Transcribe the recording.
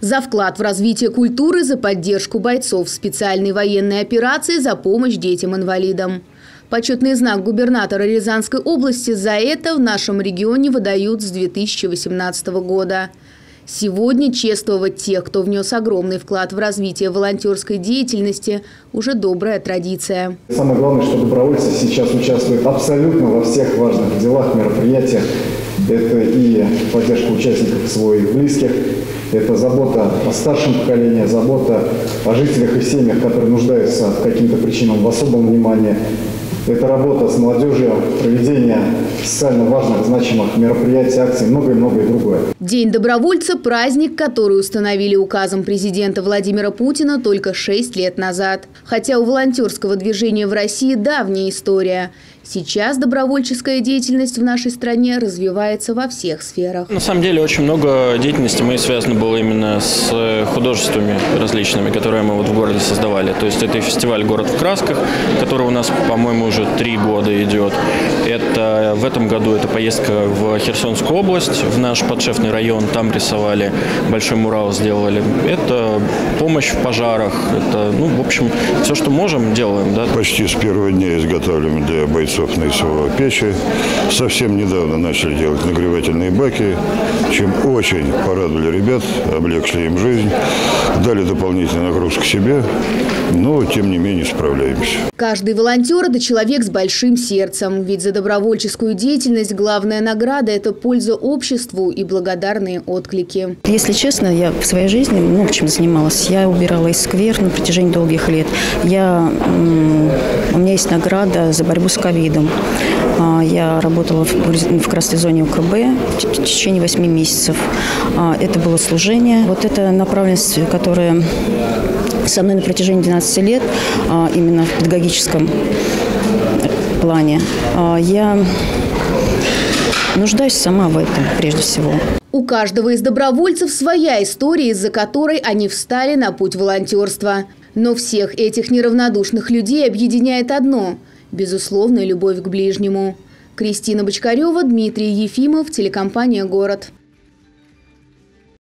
За вклад в развитие культуры, за поддержку бойцов специальной военной операции, за помощь детям-инвалидам. Почетный знак губернатора Рязанской области за это в нашем регионе выдают с 2018 года. Сегодня чествовать тех, кто внес огромный вклад в развитие волонтерской деятельности, уже добрая традиция. Самое главное, что добровольцы сейчас участвуют абсолютно во всех важных делах, мероприятиях. Это и поддержка участников своих близких, это забота о старшем поколении, забота о жителях и семьях, которые нуждаются по каким-то причинам в особом внимании. Это работа с молодежью, проведение социально важных, значимых мероприятий, акций, многое-многое другое. День добровольца – праздник, который установили указом президента Владимира Путина только шесть лет назад. Хотя у волонтерского движения в России давняя история – Сейчас добровольческая деятельность в нашей стране развивается во всех сферах. На самом деле очень много деятельности мы связаны было именно с э, художествами различными, которые мы вот в городе создавали. То есть это и фестиваль «Город в красках», который у нас, по-моему, уже три года идет. Это в этом году это поездка в Херсонскую область, в наш подшефный район. Там рисовали, большой мурал сделали. Это помощь в пожарах. Это, ну, в общем, все, что можем, делаем. Да? Почти с первого дня изготавливаем для бойцов СВО печи. Совсем недавно начали делать нагревательные баки, чем очень порадовали ребят, облегчили им жизнь, дали дополнительную нагрузку себе, но тем не менее справляемся. Каждый волонтер – это человек с большим сердцем, ведь за добровольческую деятельность главная награда – это польза обществу и благодарные отклики. Если честно, я в своей жизни много чем занималась. Я убирала из сквер на протяжении долгих лет. Я, у меня есть награда за борьбу с ковидом видом. А, я работала в красной зоне УКБ в течение 8 месяцев. А, это было служение. Вот эта направленность, которая со мной на протяжении 12 лет, а, именно в педагогическом плане, я нуждаюсь сама в этом прежде всего. У каждого из добровольцев своя история, из-за которой они встали на путь волонтерства. Но всех этих неравнодушных людей объединяет одно – Безусловная любовь к ближнему. Кристина Бочкарева, Дмитрий Ефимов, телекомпания «Город».